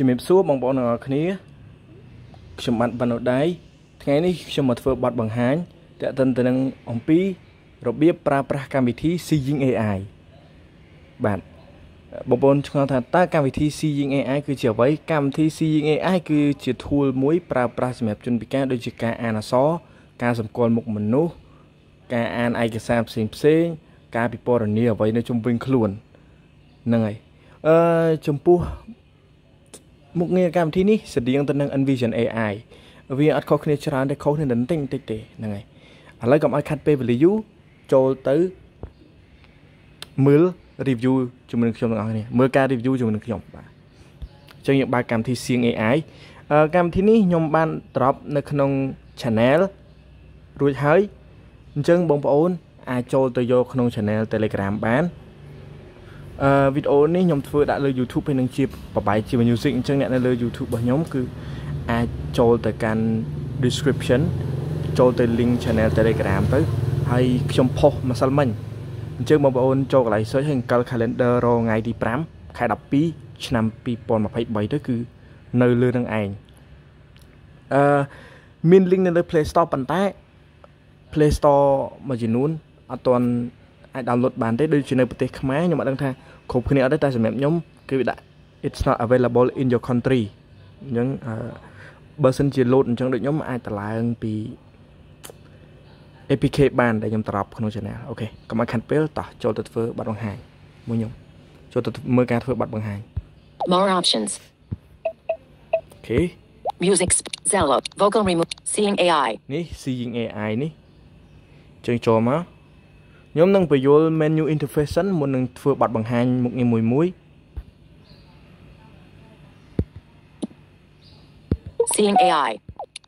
ជំរាបសួរបងប្អូនទាំងអស់គ្នាខ្ញុំបាទបណ្ណោដៃថ្ងៃនេះខ្ញុំមកធ្វើបទបង្ហាញតកតិនទៅនឹងអំពីរបៀបប្រើប្រាស់កម្មវិធី Seeing AI បាទបងប្អូនឆ្ងល់ថាតើកម្មវិធី Seeing AI គឺជាអ្វីកម្មវិធី Seeing AI គឺជា tool មួយប្រើប្រាស់សម្រាប់ជនពិការដូចជាការអានអក្សរការសម្គាល់មុខមនុស្សការអានឯកសារផ្សេងផ្សេងការពិពណ៌នាអ្វីនៅជុំវិញខ្លួនហ្នឹងហើយអឺចំពោះ មុខងារកម្មវិធីនេះស្តៀងទៅនឹង Envision AI វាអត់ខុសគ្នាច្រើនទេខុសគ្នាបន្តិចបន្តិចទេហ្នឹងហើយឥឡូវកុំឲ្យខាត់ពេលវេលាយូរចូលទៅមើល review ជាមួយនឹងខ្ញុំទាំងអស់គ្នាមើលការ review ជាមួយនឹងខ្ញុំបាទអញ្ចឹងយើងបើកកម្មវិធី Seeing AI កម្មវិធីនេះខ្ញុំបាន drop នៅក្នុង channel រួចហើយអញ្ចឹងបងប្អូនអាចចូលទៅយកក្នុង channel Telegram បាន អឺវីដេអូនេះខ្ញុំធ្វើដាក់លើ YouTube ហើយនឹងជាបបាយជា music អញ្ចឹងអ្នកនៅលើ YouTube របស់ខ្ញុំគឺអាចចូលទៅកាន់ description ចូលទៅ link channel Telegram ទៅហើយខ្ញុំផុសម្សិលមិញអញ្ចឹងបងប្អូនចូលកន្លែង search ហើយអង្គ calendar រថ្ងៃទី5ខែ12ឆ្នាំ2023ទៅគឺនៅលើនឹងឯងអឺមាន link នៅលើ Play Store ប៉ុន្តែ Play Store មួយចំនួនអត់ទាន់ អាច download បានទេដូចជានៅប្រទេសខ្មែរខ្ញុំអត់ដឹងថាគ្រប់គ្នាអត់ទេតែសម្រាប់ខ្ញុំគឺវាដាក់ it's not available in your country អញ្ចឹងអឺបើសិនជា load អញ្ចឹងដូចខ្ញុំអាចតម្លើងពី APK បានដែលខ្ញុំ drop ក្នុង channel អូខេកុំឲ្យខាត់ពេលតោះចូលទៅធ្វើប័ណ្ណបង្ហាញមួយខ្ញុំចូលទៅមើលការធ្វើប័ណ្ណបង្ហាញ More options. អូខេ Music. sp- Zello. Vocal remove. Seeing AI. នេះ Seeing AI នេះចឹងចូលមក ខ្ញុំនឹងបញ្យល់ menu interface សិនមុននឹងធ្វើប័ណ្ណបង្ហាញមុខងារមួយមួយ Seeing AI.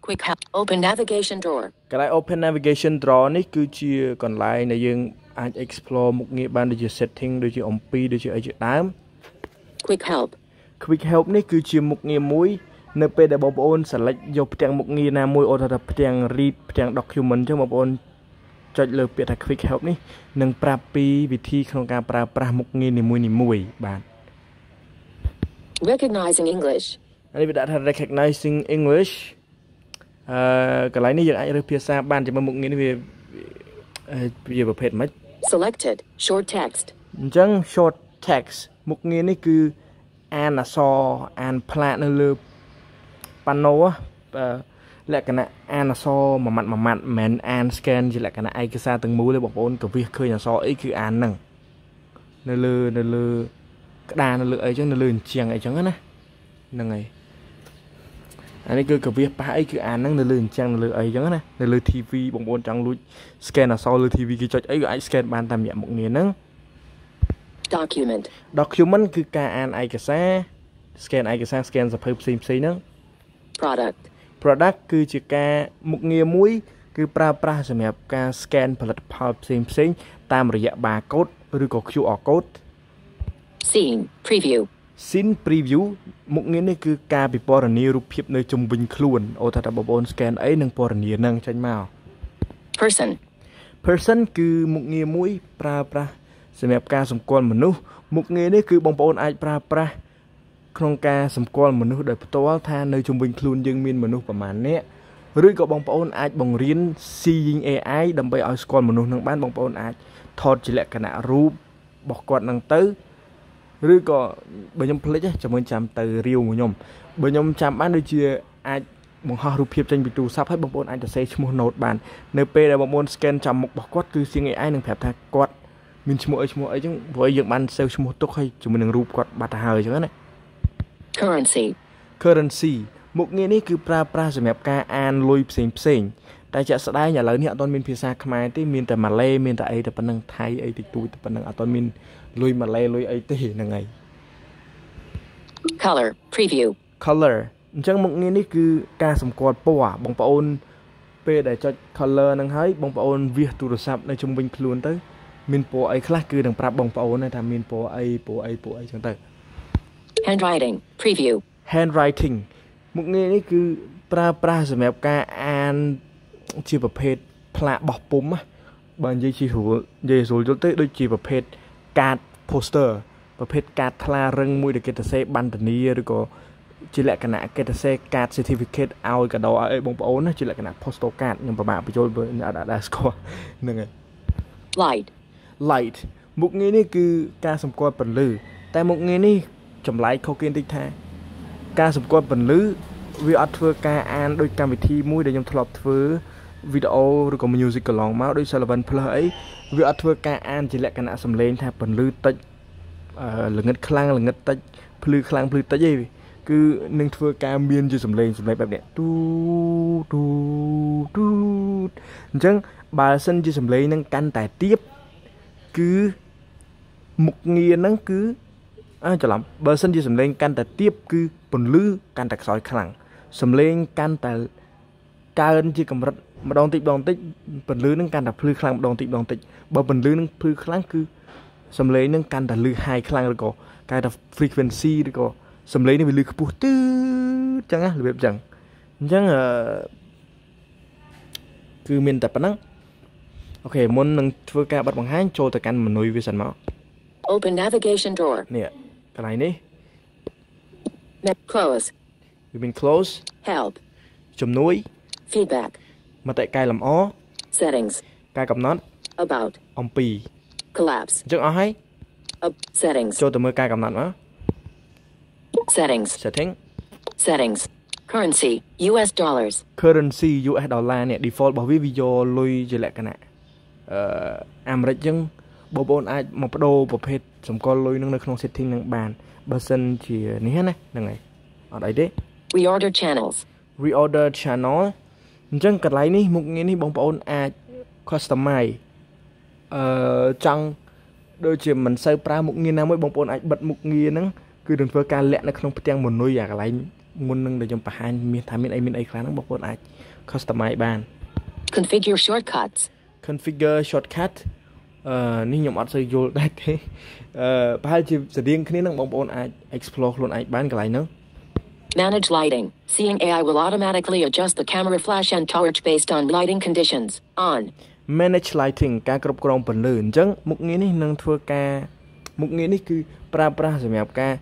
Quick help. Open navigation drawer. កន្លែង Open Navigation Drawer នេះគឺជាកន្លែងដែលយើងអាច explore មុខងារបានដូចជា setting ដូចជាអំពីដូចជាអីជាដើម Quick help. Quick Help នេះគឺជាមុខងារមួយ នៅពេលដែលបងប្អូន select យកផ្ទាំងមុខងារណាមួយអូថាផ្ទាំង read ផ្ទាំង document អញ្ចឹងបងប្អូន ចុចលើពាក្យថា Quick Help នេះនឹងប្រាប់ពីវិធីក្នុងការប្រើប្រាស់មុខងារនីមួយៗបាទ Recognizing English. ហើយវាដាក់ថា recognizing English អឺកន្លែងនេះយើងអាចរើសភាសាបានជាមួយមុខងារនេះវាអឺវាប្រភេទម៉េច Selected. Short text. អញ្ចឹង short text មុខងារនេះគឺអានអក្សរអានផ្លាកនៅលើប៉ាណូ លក្ខណៈអានអក្សរមួយម៉ាត់មួយម៉ាត់មិនមែនអាន scan ជាលក្ខណៈឯកសារទាំងមូលទេបងប្អូនក៏វាឃើញអក្សរអីគឺអានហ្នឹងនៅលើនៅលើក្តារនៅលើអីចឹងនៅលើអញ្ចឹងអីចឹងណាហ្នឹងហើយអានេះគឺកវិសប៉ះអីគឺអានហ្នឹងនៅលើអញ្ចឹងនៅលើអីចឹងណានៅលើ TV បងប្អូនចង់លួច scan អក្សរលើ TV គេចុចអីក៏អាច scan បានតាមរយៈមុខងារហ្នឹង Document. document គឺការអានឯកសារ scan ឯកសារ scan សភៅផ្សេងផ្សេងហ្នឹង Product. Product គឺជាការមុខងារមួយ គឺប្រើប្រាស់សម្រាប់ការ scan ផលិតផលផ្សេងផ្សេងតាមរយៈ barcode ឬក៏ QR code Scene. Preview. scene preview មុខងារនេះគឺការពិពណ៌នារូបភាពនៅជុំវិញខ្លួនអូថាតើបងប្អូន scan អីនឹងពណ៌នាហ្នឹងចេញមក Person. person គឺមុខងារមួយប្រើប្រាស់សម្រាប់ការសម្គាល់មនុស្សមុខងារនេះគឺបងប្អូនអាចប្រើប្រាស់ ក្នុងការសម្គាល់មនុស្សដោយផ្ទាល់ថានៅជុំវិញខ្លួនយើងមានមនុស្សប្រមាណនាក់ឬក៏បងប្អូនអាចបង្រៀន seeing AI ដើម្បីឲ្យស្គាល់មនុស្សនឹងបានបងប្អូនអាចថតជាលក្ខណៈរូបរបស់គាត់នឹងទៅឬក៏បើខ្ញុំភ្លេចទេចាំមើលចាំទៅរាវមួយខ្ញុំបើខ្ញុំចាំបានដូចជាអាចបង្ហោះរូបភាពចេញពីទូរស័ព្ទហើយបងប្អូនអាចសរសេរឈ្មោះ note បាននៅពេលដែលបងប្អូន scan ចាំមុខរបស់គាត់គឺ Seeing AI នឹងប្រាប់ថាគាត់មានឈ្មោះអីឈ្មោះអីចឹងព្រោះយើងបានសេវឈ្មោះទុកហើយជាមួយនឹងរូបគាត់បាត់ទៅហើយចឹងណា Currency. currency មុខងារនេះគឺប្រើប្រាស់សម្រាប់ការអានលុយផ្សេងផ្សេងតែជាក់ស្ដែងឥឡូវនេះអត់ទាន់មានភាសាខ្មែរទេមានតែម៉ាឡេមានតែអីតែប៉ុណ្្នឹងថៃអីតិចតួចតែប៉ុណ្្នឹងអត់ទាន់មានលុយម៉ាឡេលុយអីទេហ្នឹងហើយ Color. Preview. color អញ្ចឹងមុខងារនេះគឺការសម្គាល់ពណ៌បងប្អូន ពេលដែលចុច color ហ្នឹងហើយបងប្អូនវាសទូរស័ព្ទនៅជុំវិញខ្លួនទៅ មានពណ៌អីខ្លះគឺនឹងប្រាប់បងប្អូនដែរថាមានពណ៌អីពណ៌អីពណ៌អីចឹងទៅ Handwriting. Preview. handwriting មុខងារនេះគឺប្រើប្រាស់សម្រាប់ការអានជាប្រភេទផ្លាកបោះពុម្ពណាបើនិយាយជាស្រួលនិយាយស្រួលយល់ទេដូចជាប្រភេទកាត poster ប្រភេទកាតថ្លារឹងមួយដែលគេទៅសេបានតនីឬក៏ជាលក្ខណៈគេទៅសេ card certificate ឲ្យកដោឲ្យបងប្អូនណាជាលក្ខណៈ postal card ខ្ញុំប្រមាបញ្ចូលបើអត់អត់ស្គាល់ហ្នឹងហើយ Light. light មុខងារនេះគឺការសម្គាល់ពន្លឺតែមុខងារនេះ ចម្លែកខុសគេបន្តិចថា ការសម្គាល់ពន្លឺវាអត់ធ្វើការអានដូចកម្មវិធីមួយដែលខ្ញុំធ្លាប់ធ្វើវីដេអូឬក៏ music កន្លងមកដូច Sullivan Plus អីវាអត់ធ្វើការអានជាលក្ខណៈសំឡេងថាពន្លឺតិចអឺល្ងិតខ្លាំងល្ងិតតិចភ្លឺខ្លាំងភ្លឺតិចអីគឺនឹងធ្វើការមានជាសំឡេងសំឡេងបែបនេះទូទូទូអញ្ចឹងបើសិនជាសំឡេងនឹងកាន់តែទៀបគឺមុខងារហ្នឹងគឺ អើច្រឡំបើសិនជាសំឡេងកាន់តែទៀបគឺពន្លឺកាន់តែខ្សោយខ្លាំងសំឡេងកាន់តែកើនជាកម្រិតម្ដងតិចម្ដងតិចពន្លឺនឹងកាន់តែភ្លឺខ្លាំងម្ដងតិចម្ដងតិចបើពន្លឺនឹងភ្លឺខ្លាំងគឺសំឡេងនឹងកាន់តែលឺ high ខ្លាំងឬក៏គេថា frequency ឬក៏សំឡេងនេះវាលឺខ្ពស់ទឺអញ្ចឹងណារបៀបអញ្ចឹងអញ្ចឹងអឺគឺមានតែប៉ុណ្ណឹងអូខេមុននឹងធ្វើការបិទបង្ហាញចូលទៅកាន់ menu វាសិនមក Open navigation drawer. នេះ កន្លែងនេះ Me- close. វាមាន close Help. ជំនួយ Feedback. មតិកែលម្អ Settings. ការកំណត់ About. អំពី Collapse. អញ្ចឹងអស់ហើយ Up. Settings. ចូលទៅមើលការកំណត់មក Settings. setting Settings. Currency. US dollars. currency US ដុល្លារនេះ default របស់វាវាយកលុយជាលក្ខណៈអឺអាមេរិកអញ្ចឹង បងប្អូនអាចមកបដូរប្រភេទសម្គាល់លុយនឹងនៅក្នុង setting នឹងបានបើសិនជានេះណាហ្នឹងហើយអត់អីទេ Reorder channels. reorder channel អញ្ចឹងកន្លែងនេះមុខងារនេះបងប្អូនអាច customize អឺចង់ដូចជាមិនសូវប្រើមុខងារណាមួយបងប្អូនអាចបិទមុខងារហ្នឹងគឺនឹងធ្វើការលាក់នៅក្នុងផ្ទាំងម៉ូនុយអាកន្លែងមុននឹងដែលខ្ញុំបង្ហាញមានថាមានអីមានអីខ្លះហ្នឹងបងប្អូនអាច customize បាន Configure shortcuts. configure shortcut អឺនេះខ្ញុំអត់សូវយល់ដែរទេអឺប្រហែលជាស្តៀងគ្នានឹងបងប្អូនអាច explore ខ្លួនឯងបានកន្លែងហ្នឹង Manage lighting. Seeing AI will automatically adjust the camera flash and torch based on lighting conditions. On. manage lighting ការគ្រប់គ្រងពន្លឺអញ្ចឹងមុខងារនេះនឹងធ្វើការមុខងារនេះគឺប្រើប្រាស់សម្រាប់ការ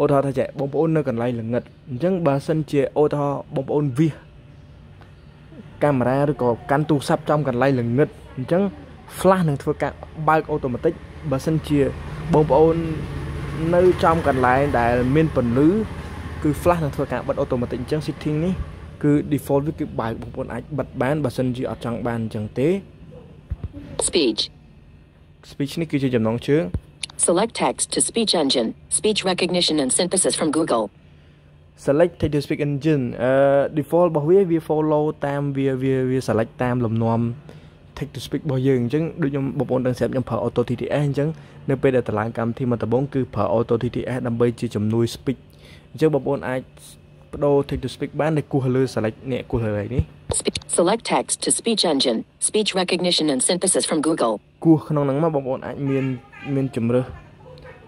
ឧទាហរណ៍ថាចេះបងប្អូននៅកន្លែងល្ងិតអញ្ចឹងបើសិនជាឧទាហរណ៍បងប្អូនវាសកាមេរ៉ាឬក៏កាន់ទូរស័ព្ទចំកន្លែងល្ងិតអញ្ចឹង flash នឹងធ្វើការបើកអូតូម៉ាទិកបើសិនជាបងប្អូននៅចំកន្លែងដែលមានពន្លឺគឺ flash នឹងធ្វើការបិទអូតូម៉ាទិកអញ្ចឹង setting នេះគឺ default វាគឺបើកបងប្អូនអាចបិទបានបើសិនជាអត់ចង់បានអញ្ចឹងទេ Speech. speech នេះគឺជាចំណងជើង Select text to speech engine. Speech recognition and synthesis from Google. select text to speak engine អឺ default របស់វាវា follow តាមវាវាវា select តាមលំនាំ text to speak របស់យើងអញ្ចឹងដូចខ្ញុំបងប្អូនដឹងស្រាប់ខ្ញុំប្រើ auto TTS អញ្ចឹងនៅពេលដែលតម្លើងកម្មវិធីមកដំបូងគឺប្រើ auto TTS ដើម្បីជាជំនួយ speech អញ្ចឹងបងប្អូនអាចបដូរ text to speak បានដោយគោះលើ select នេះគោះលើនេះ Spe- select text to speech engine. Speech recognition and synthesis from Google. គោះក្នុងហ្នឹងមកបងប្អូនអាចមានមានជំរើស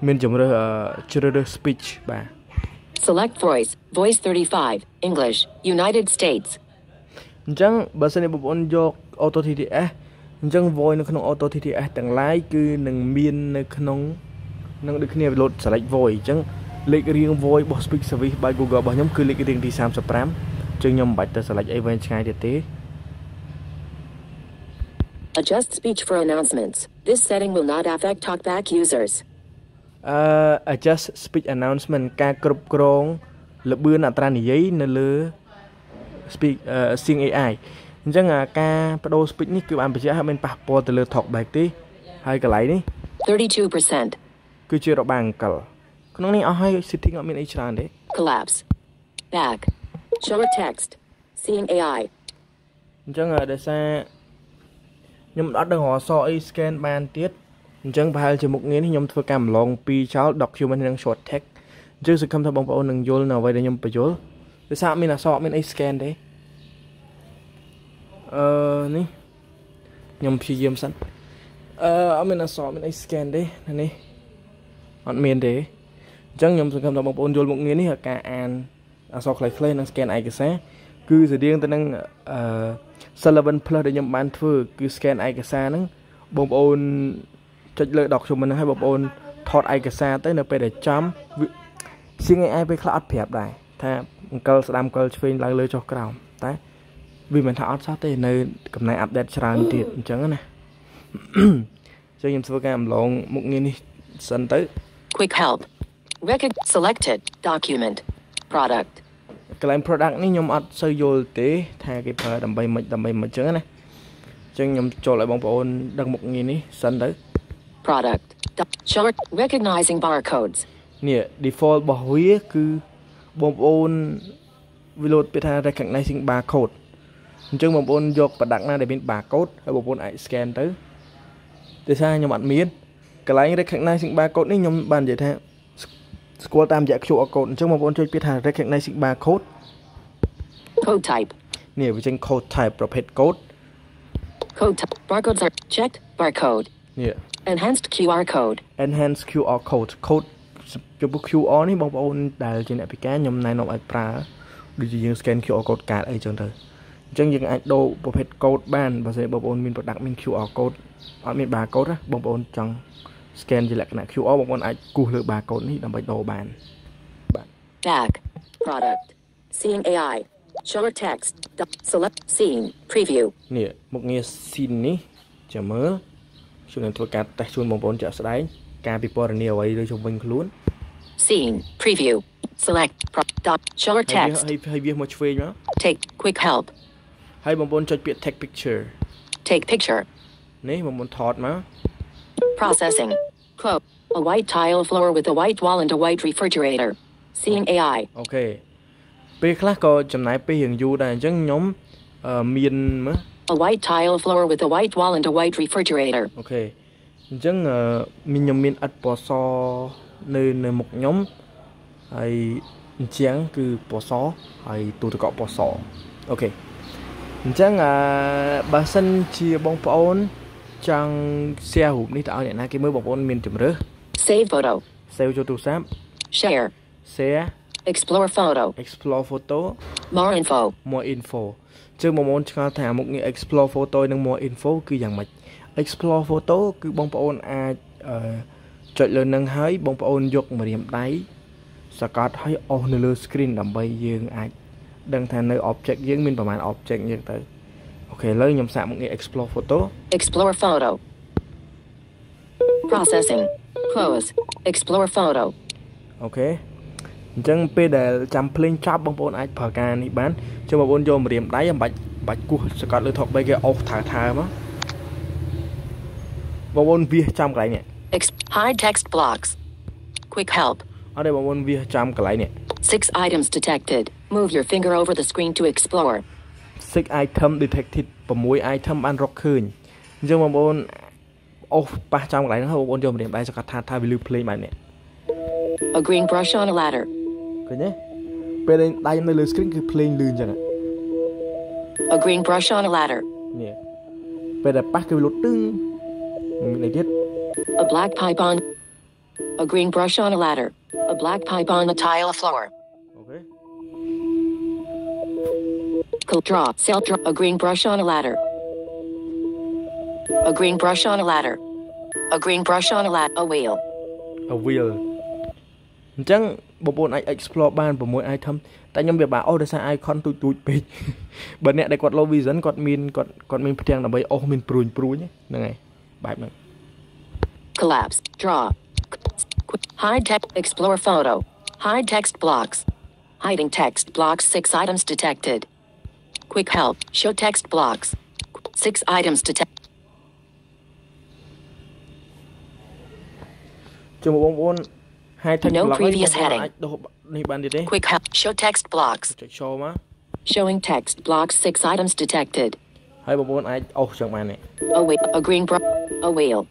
មានជំរើសអឺជ្រើសរើស speech បាទ Select voice. Voice 35. English. United States. អញ្ចឹងបើសិនជាបងប្អូនយក auto TTS អញ្ចឹង voice នៅក្នុង auto TTS ទាំង lain គឺនឹងមាននៅក្នុងនឹងដូចគ្នា load select voice អញ្ចឹងលេខរៀង voice របស់ speak service by Google របស់ខ្ញុំគឺលេខរៀងទី35អញ្ចឹងខ្ញុំមិនបាច់ទៅ select អីវែងឆ្ងាយទៀតទេ Adjust speech for announcements. This setting will not affect talkback users. អឺ adjust speech announcement ការគ្រប់គ្រងលបឿនអត្រានិយាយនៅលើ speak អឺ Sing AI អញ្ចឹងអាការបដូរ speech នេះគឺបានបញ្ជាក់ហើយមានប៉ះពាល់ទៅលើ talkback ទេហើយកន្លែងនេះ 32%. គឺជារបាំងអង្កលក្នុងនេះអស់ហើយ setting អត់មានអីច្រើនទេ Collapse. Back. Show a text. Seeing AI. អញ្ចឹងដោយសារខ្ញុំអត់ដឹងរកអក្សរអី scan បានទៀតអញ្ចឹងប្រហែលជាមុខងារនេះខ្ញុំធ្វើការម្លងពីរចោល document និង short text អញ្ចឹងសង្ឃឹមថាបងប្អូននឹងយល់នៅអ្វីដែលខ្ញុំបញ្យល់ដោយសារអត់មានអក្សរអត់មានអី scan ទេ អឺនេះខ្ញុំព្យាយាមសិនអឺអត់មានអក្សរអត់មានអី scan ទេណានេះអត់មានទេអញ្ចឹងខ្ញុំសង្ឃឹមថាបងប្អូនយល់មុខងារនេះការអានអក្សរខ្លីៗនិង scan ឯកសារគឺស្តៀងទៅនឹងអឺ Sullivan Plus ដែលខ្ញុំបានធ្វើគឺ scan ឯកសារហ្នឹងបងប្អូនចុចលើ document ហ្នឹងហើយបងប្អូនថតឯកសារទៅនៅពេលដែលចំវា Sing AI ពេលខ្លះអត់ប្រាប់ដែរថាអង្គលស្ដាំអង្គលឆ្វេងឡើងលើចុះក្រោមតែ វាមិនថាអត់សោះទេនៅកំណែអាប់ដេតច្រើនទៀតអញ្ចឹងណាចឹងខ្ញុំធ្វើការអំឡងមុខងារនេះសិនទៅ Quick help. Recog selected. Document. Product. កន្លែង product នេះខ្ញុំអត់សូវយល់ទេថាគេប្រើដើម្បីមិនដើម្បីមិនអញ្ចឹងណាអញ្ចឹងខ្ញុំចូលឲ្យបងប្អូនដឹងមុខងារនេះសិនទៅ Product. Do- Chart. Recognizing barcodes. នេះ default របស់វាគឺបងប្អូនវាលោតពាក្យថា recognizing barcode អញ្ចឹងបងប្អូនយក product ណាដែលមាន barcode ហើយបងប្អូនអាច scan ទៅដោយសារខ្ញុំអត់មានកន្លែង recognizing barcode នេះខ្ញុំបាននិយាយថាស្គាល់តាមរយៈ QR code អញ្ចឹងបងប្អូនជួយពាក្យថា recognizing barcode Code type. នេះវាចេញ code type ប្រភេទ code Code type. Barcodes are checked. Barcode. នេះ Enhanced QR code. enhance QR code code ចំពោះ QR នេះបងប្អូនដែលជាអ្នកពិការខ្ញុំណែនាំឲ្យប្រើដូចជាយើង scan QR code កាតអីចឹងទៅ អញ្ចឹងយើងអាចដូរប្រភេទ code បានបើស្អីបងប្អូនមាន product មាន QR code អត់មាន barcode ណាបងប្អូនចង់ scan ជាលក្ខណៈ QR បងប្អូនអាចគូសលើ barcode នេះដើម្បីដូរបាន Back. Product. Seeing AI. Short text. Do- select scene. Preview. នេះមុខងារ scene នេះចាំមើលខ្ញុំនឹងធ្វើការតេស្តជូនបងប្អូនជាក់ស្ដែងការពិពណ៌នាអ្វីលើជុំវិញខ្លួន Scene. Preview. Select. Pro- dot. Short ហើយវា text. ហើយហើយវាមកឆ្វេងមក Take. Quick help. ហើយបងប្អូនចុចពាក្យ take picture Take picture. នេះបងប្អូនថតមក Processing. Quote. A white tile floor with a white wall and a white refrigerator. Seeing AI. អូខេពេលខ្លះក៏ចំណាយពេលរៀងយូរដែរអញ្ចឹងខ្ញុំអឺមានមើល A white tile floor with a white wall and a white refrigerator. អូខេអញ្ចឹងអឺមានខ្ញុំមានឥដ្ឋពណ៌សនៅនៅមុខខ្ញុំហើយអញ្ចឹងគឺពណ៌សហើយទូទឹកកកពណ៌សអូខេ អញ្ចឹងអឺបើសិនជាបងប្អូនចង់ share រូបនេះទៅឲ្យអ្នកណាគេមើលបងប្អូនមានជំរើស Save photo. save ចូលទូរស័ព្ទ Share. share Explore photo. explore photo More info. more info ជើងបងប្អូនឆ្ងល់ថាមុខងារ explore photo និង more info គឺយ៉ាងម៉េច explore photo គឺបងប្អូនអាចអឺចុចលើនឹងហើយបងប្អូនយកម្រាមដៃសកត់ឲ្យអស់នៅលើ screen ដើម្បីយើងអាច ដឹងថានៅ object យើងមានប្រហែល object យើងទៅអូខេឥឡូវខ្ញុំសាកមុខងារ explore photo Explore photo. Processing. Close. Explore photo. អូខេអញ្ចឹងពេលដែលចាំភ្លេងចប់បងប្អូនអាចប្រើការនេះបានចូលបងប្អូនយកម្រាមដៃអំបាច់បាច់គោះសកត់លើថកបីគេអស់ថើថើមកបងប្អូនវាចាំកន្លែងនេះ Ex- hide text blocks. Quick help. អត់ទេបងប្អូនវាចាំកន្លែងនេះ Six items detected. Move your finger over the screen to explore. 6 item detected 6 item បានរកឃើញអញ្ចឹងបងប្អូនអស់ប៉ះចាំកន្លែងហ្នឹងហើយបងប្អូនយកម្រាមដៃសកត់ថាថាវាលឺភ្លេងបែបនេះ A green brush on a ladder. ឃើញទេពេលដែលដៃនៅលើ screen គឺភ្លេងលឺអញ្ចឹង A green brush on a ladder. នេះពេលដែលប៉ះគឺវាលុតទឹងមានអីទៀត A black pipe on. A green brush on a ladder. A black pipe on a tile floor. Col- Draw. Cell draw. A green brush on a ladder. A green brush on a ladder. A green brush on a ladder. A wheel. a wheel អញ្ចឹងបងប្អូនអាច explore បាន6 item តែខ្ញុំវាបាក់អូសដោយសារ icon ទូចទូចពេក បើអ្នកដែលគាត់ low vision គាត់មានគាត់គាត់មានផ្ទាំងដើម្បីអូសមានព្រួញព្រួញហ្នឹងហើយបែបហ្នឹង Collapse. Draw. Qu- Hide text. Explore photo. Hide text blocks. Hiding text blocks. Six items detected. Quick help. Show text blocks. Six items detected. ជុំបងប្អូន high tech No block នេះ previous បងប្អូន heading. អាចដូរនេះបានទៀតទេ Quick help. Show text blocks. ចុច show មក Showing text blocks. Six items detected. ហើយបងប្អូនអាចអូសចឹងបានទេ A wheel. A green bro. A wheel.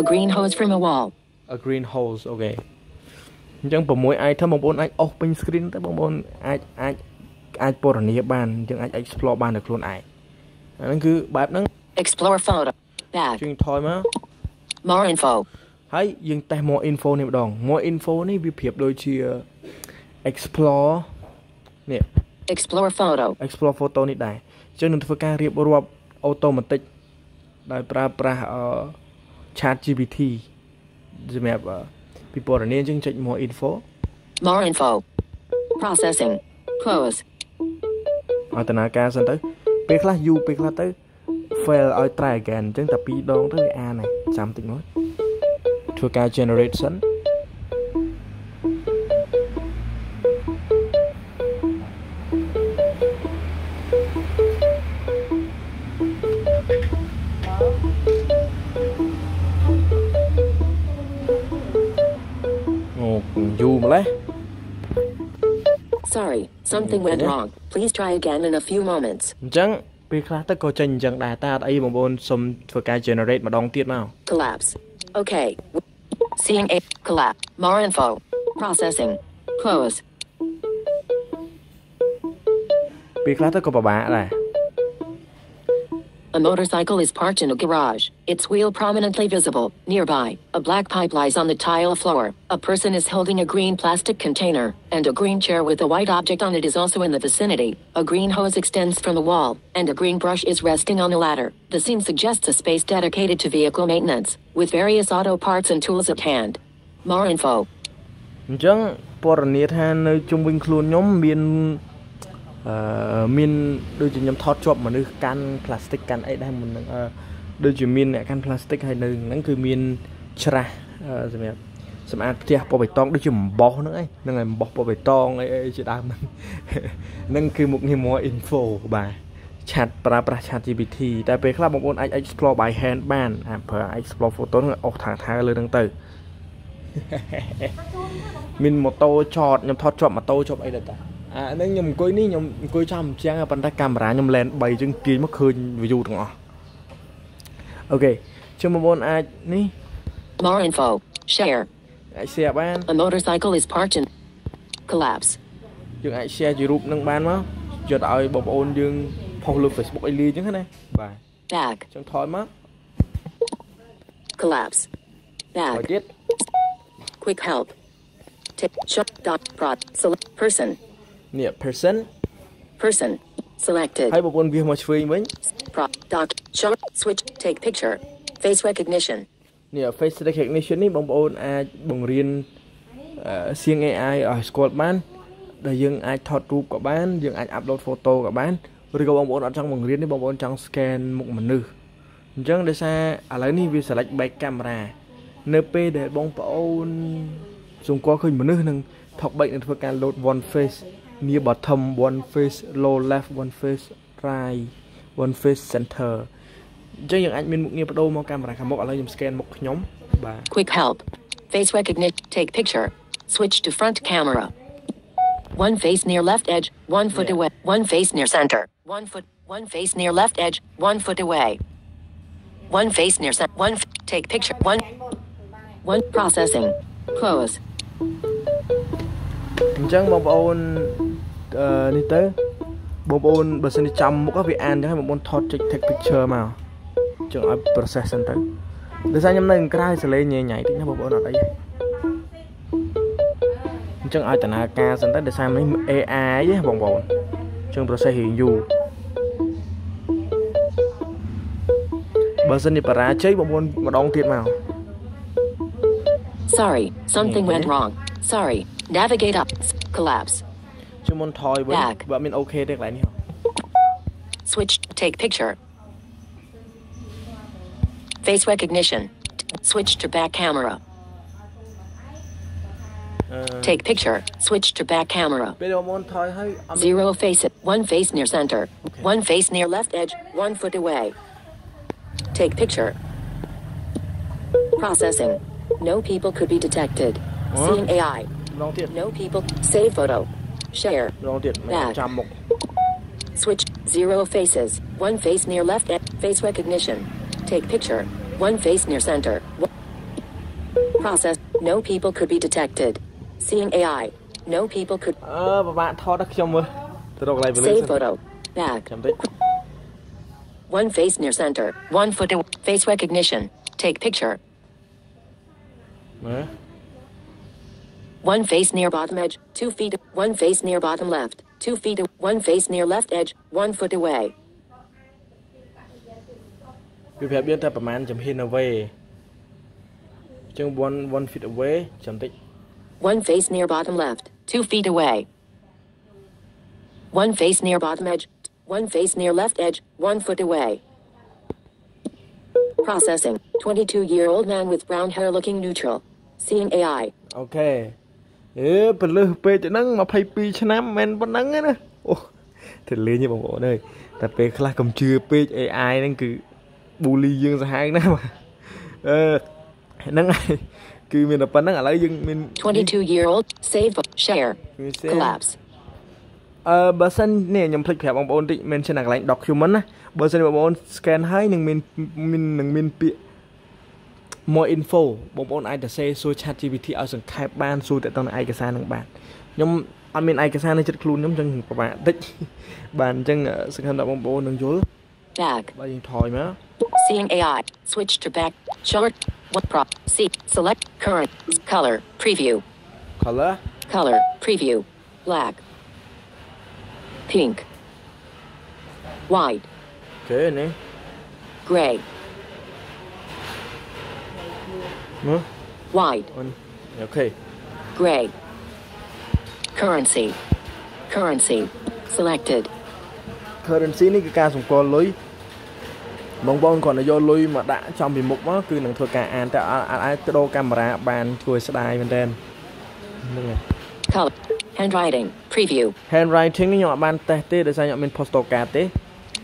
A green hose from a wall. a green hose អូខេអញ្ចឹង6 item បងប្អូនអាចអូសពេញ screen ទៅបងប្អូនអាចអាច អាចពណ៌នាបានយើងអាច explore បានដោយខ្លួនឯងអាហ្នឹងគឺបែបហ្នឹង Explore photo. Back. ជួយថយមក More info. ហើយយើងតេស្ត more info នេះម្ដង more info នេះវាប្រៀបដូចជា explore នេះ Explore photo. explore photo នេះដែរអញ្ចឹងនឹងធ្វើការរៀបរាប់ automatic ដោយប្រើប្រាស់អឺ chat GPT សម្រាប់អឺពិពណ៌នាអញ្ចឹងចុច more info More info. Processing. Close. ឲ្យដំណើរការសិនទៅពេលខ្លះយូរពេលខ្លះទៅ fail ឲ្យ try again អញ្ចឹងតែពីរដងទៅវាអានហើយចាំតិចមកធ្វើការ generate សិន Sorry, something went Okay. wrong. Please try again in a few moments. អញ្ចឹងពេលខ្លះទៅក៏ចេញអញ្ចឹងដែរតែអត់អីបងប្អូនសុំធ្វើការ generate ម្ដងទៀតមក Collapse. Okay. Seeing a collapse. More info. Processing. Close. ពេលខ្លះទៅក៏ពិបាកដែរ A motorcycle is parked in a garage, its wheel prominently visible. Nearby, a black pipe lies on the tile floor. A person is holding a green plastic container, and a green chair with a white object on it is also in the vicinity. A green hose extends from the wall, and a green brush is resting on a ladder. The scene suggests a space dedicated to vehicle maintenance, with various auto parts and tools at hand. More info. អញ្ចឹងពណ៌នាថានៅជុំវិញខ្លួនខ្ញុំមាន អឺមានដូចជាខ្ញុំថតជាប់មនុស្សកាន់ផ្លាស្ទិកកាន់អីដែរមុនហ្នឹងអឺដូចជាមានអ្នកកាន់ផ្លាស្ទិកហើយនៅហ្នឹងគឺមានច្រាស់អឺសម្រាប់សម្អាតផ្ទះពណ៌បៃតងដូចជាអំបោះហ្នឹងឯងហ្នឹងហើយអំបោះពណ៌បៃតងអីអីជាដើមហ្នឹងហ្នឹងគឺមុខងារ more info បាទឆាត់ប្រើប្រាស់ chat GPT តែពេលខ្លះបងប្អូនអាច explore by hand បានអាប្រើ explore photo ហ្នឹងអស់ថាថាលើហ្នឹងទៅមានម៉ូតូចតខ្ញុំថតជាប់ម៉ូតូជាប់អីដែរតា អាហ្នឹងខ្ញុំអង្គុយនេះខ្ញុំអង្គុយចាំជាងប៉ុន្តែកាមេរ៉ាខ្ញុំលែន3អញ្ចឹងទាញមកឃើញ view ទាំងអស់អូខេជើងបងប្អូនអាចនេះ More info. Share. អាច share បាន A motorcycle is parked in. Collapse. យើងអាច share ជារូបនឹងបានមកយកឲ្យបងប្អូនយើងផុសលើ Facebook អីលីអញ្ចឹងណាបាទ Back. អញ្ចឹងថយមក Collapse. ថយ Back. ទៀត Quick help. Tip. Shut. Dot. Prod. Select. Person. នេះ person Person. Selected. ហើយបងប្អូនវាមកឆ្វេងវិញ Prop. Doc. Show. Switch. Take picture. Face recognition. នេះ face recognition នេះបងប្អូនអាចបង្រៀនអឺសៀង AI ឲ្យស្គាល់បាន ដែលយើងអាចថតរូបក៏បានយើងអាចអាប់ឡូតហ្វូតូក៏បានឬក៏បងប្អូនអត់ចង់បង្រៀនទេបងប្អូនចង់ scan មុខមនុស្សអញ្ចឹងដោយសារឥឡូវនេះវា select back camera នៅពេលដែលបងប្អូនសង្កល់ឃើញមនុស្សនឹង talk back នឹងធ្វើការ load one face near bottom one face low left one face right one face center អញ្ចឹងយើងអាចមានមុខងារបដូរមកកាមេរ៉ាខាងមុខឥឡូវខ្ញុំ scan មុខខ្ញុំបាទ Quick help. Face recognition. Take picture. Switch to front camera. One face near left edge. One foot Yeah. away. One face near center. One foot. One face near left edge. One foot away. One face near center. One. F- take picture. One. One processing. Close. អញ្ចឹងបងប្អូនអឺ នេះទៅបងប្អូនបើសិនជាចាំមុខ á វាអានអញ្ចឹងហើយបងប្អូនថត take take picture មកអញ្ចឹងឲ្យ process សិនទៅដោយសារខ្ញុំនៅខាងក្រៅសលេងញ៉ៃញ៉ៃតិចណាបងប្អូនអត់អីទេអញ្ចឹងឲ្យដំណើរការសិនទៅដោយសារនេះ AI ទេបងប្អូនអញ្ចឹង process រៀងយូរបើសិនជាបរាជ័យបងប្អូនម្ដងទៀតមក Sorry. Something went Mhm. wrong. Sorry. Navigate up. S- Collapse. ជាមុនថយវិញ Back. បើអត់មានអូខេទេកន្លែងនេះហ៎ Switch. Take picture. Face recognition. Switch to back camera. អឺ Take picture. Switch to back camera. ពេលបងប្អូនថយហើយអត់មាន Zero face it. One face near center. One face near left edge. One foot away. Take picture. Processing. No people could be detected. Huh? Seeing AI. ម្ដងទៀត No people. Save photo. Share. ម្ដងទៀត Back. ចាំមុខ Switch. Zero faces. One face near left edge. Face recognition. Take picture. One face near center. One- Process. No people could be detected. Seeing AI. No people could. អឺពិបាកថតដល់ខ្ញុំមើលទៅរកកន្លែងវេលា Save សិន photo. Back. ចាំតិច One face near center. One foot away. Face recognition. Take picture. មើល One face near bottom edge. Two feet. One face near bottom left. Two feet. One face near left edge. One foot away. វាប្រាប់យើងថាប្រហែលចំហៀន away អញ្ចឹង one one feet away ចាំតិច One face near bottom left. 2 feet away. One face near bottom edge. One face near left edge, 1 foot away. Processing. 22 year old man with brown hair looking neutral. Seeing AI. អូខេ អេពលឹះពេកទៅហ្នឹង22ឆ្នាំមិនប៉ុណ្ណឹងទេណាអូទៅលេងទេបងប្អូនអើយតែពេលខ្លះកុំជឿពេក AI ហ្នឹងគឺ bully យើងសាហាវណាស់បាទអឺហ្នឹងហើយគឺមានតែប៉ុណ្្នឹងឥឡូវយើងមាន22 year old. Save. Share. Can you say- Collapse. អឺបើសិននេះខ្ញុំភ្លេចប្រាប់បងប្អូនតិចមានជាកន្លែង document ណាបើសិនបងប្អូន scan ហើយនឹងមានមាននឹងមានពាក្យ more info បងប្អូនអាចទៅសេសួរ chat GPT ឲ្យសង្ខេបបានសួរទៅទៅនឹងឯកសារនឹងបានខ្ញុំអត់មានឯកសារនៅចិត្តខ្លួនខ្ញុំអញ្ចឹងពិបាកតិចបាទអញ្ចឹងសង្ឃឹមថាបងប្អូននឹងយល់ Back. បាទយើងថយមក Seeing AI. Switch to back. Short. What prop? See. Select current. Color. Preview. color Color. Preview. Black. Pink. White. អូខេនេះ Gray. មើល White. អូនអូខេ Gray. Currency. Currency. Selected. currency នេះគឺការសម្គាល់លុយបងប្អូនគ្រាន់តែយកលុយមកដាក់ចំពីមុខមកគឺនឹងធ្វើការអានតែអាចអាចបដូរកាមេរ៉ាបានជួយស្ដាយមែនតើហ្នឹងហើយ Color. Handwriting. Preview. handwriting នេះខ្ញុំអត់បានតេស្តទេដោយសារខ្ញុំអត់មាន postal card ទេ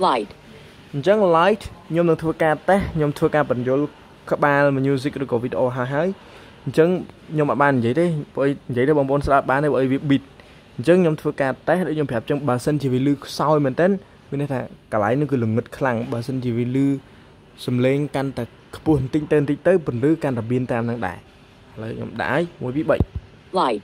Light. អញ្ចឹង light ខ្ញុំនឹងធ្វើការតេស្តខ្ញុំធ្វើការបញ្យល ក្បាល music ឬក៏ video ហើយហើយអញ្ចឹងខ្ញុំអត់បាននិយាយទេព្រោះនិយាយទៅបងប្អូនស្ដាប់បានទេព្រោះអីវា beat អញ្ចឹងខ្ញុំធ្វើការតេស្តដូចខ្ញុំប្រាប់អញ្ចឹងបើសិនជាវាលឺខ្សោយមែនតើមានន័យថាកន្លែងនេះគឺល្ងឹតខ្លាំងបើសិនជាវាលឺសំឡេងកាន់តែខ្ពស់បន្តិចទៅបន្តិចទៅពន្លឺកាន់តែបៀនតាមនឹងដែរឥឡូវខ្ញុំដាក់ឲ្យ1 2 3 Light.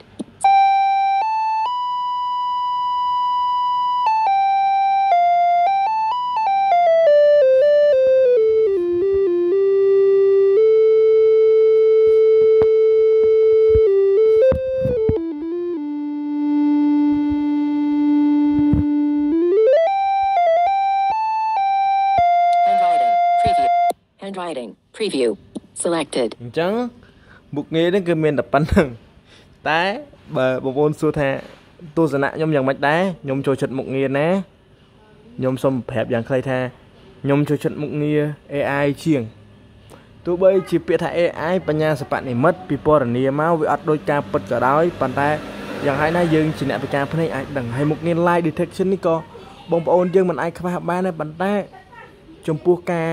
Preview. Selected. អញ្ចឹងមុខងារហ្នឹងគឺមានតែប៉ុណ្្នឹងតែបើបងប្អូនសួរថាទស្សនៈខ្ញុំយ៉ាងម៉េចដែរខ្ញុំចូលចិត្តមុខងារណាខ្ញុំសូមប្រាប់យ៉ាងខ្លីថាខ្ញុំចូលចិត្តមុខងារ AI ជាងទោះបីជាពាក្យថា AI បញ្ញាសិប្បនិម្មិតពីពណ៌នាមកវាអត់ដូចការពិតក៏ដោយប៉ុន្តែយ៉ាងហើយណាយើងជាអ្នកពិការភ្នែកអាចដឹងហើយមុខងារ lie detection នេះក៏បងប្អូនយើងមិនអាចខ្វះបានដែរប៉ុន្តែចំពោះការ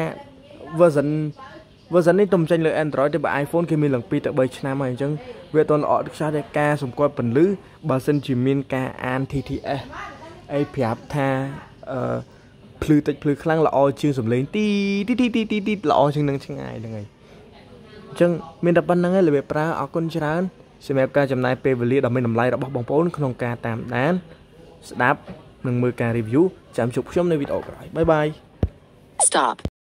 version version នេះទំចេញលើ Android ទេបើ iPhone គេមានឡើង2ទៅ3ឆ្នាំហើយអញ្ចឹងវាអត់ទាន់ល្អដូចខ្ចោះតែការសម្គាល់ពន្លឺបើសិនជាមានការអាន TTS អីប្រាប់ថាអឺភ្លឺតិចភ្លឺខ្លាំងល្អជាងសំឡេងទីទីទីទីទីទីល្អជាងនឹងឆ្ងាយហ្នឹងហើយអញ្ចឹងមានតែប៉ុណ្្នឹងឯងរបៀបប្រើអរគុណច្រើនសម្រាប់ការចំណាយពេលវេលាដ៏មានតម្លៃរបស់បងប្អូនក្នុងការតាមដាន ស្ដាប់និងមើលការ review ចាំជួបខ្ញុំនៅវីដេអូក្រោយបាយបាយ Stop.